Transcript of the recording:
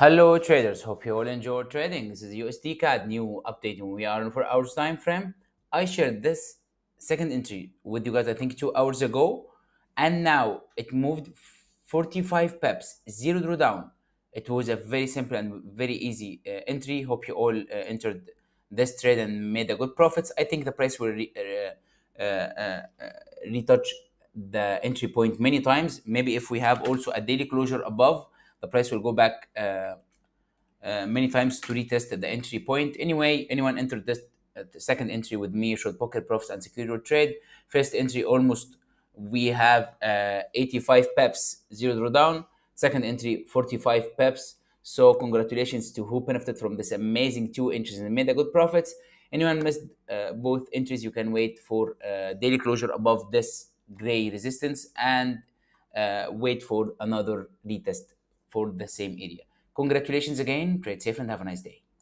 Hello traders, hope you all enjoy trading. This is USD CAD new update we are on 4 hours time frame. I shared this second entry with you guys I think 2 hours ago and now it moved 45 pips, zero drawdown. It was a very simple and very easy uh, entry. Hope you all uh, entered this trade and made a good profits. I think the price will re- uh, uh, uh, retouch the entry point many times. Maybe if we have also a daily closure above, the price will go back uh, uh, many times to retest the entry point. Anyway, anyone entered this uh, second entry with me showed pocket profits and secure your trade. First entry almost we have uh, 85 peps, zero drawdown. Second entry 45 peps. So congratulations to who benefited from this amazing two entries and made a good profits. Anyone missed uh, both entries, you can wait for uh, daily closure above this gray resistance and uh, wait for another retest for the same area. Congratulations again, trade safe and have a nice day.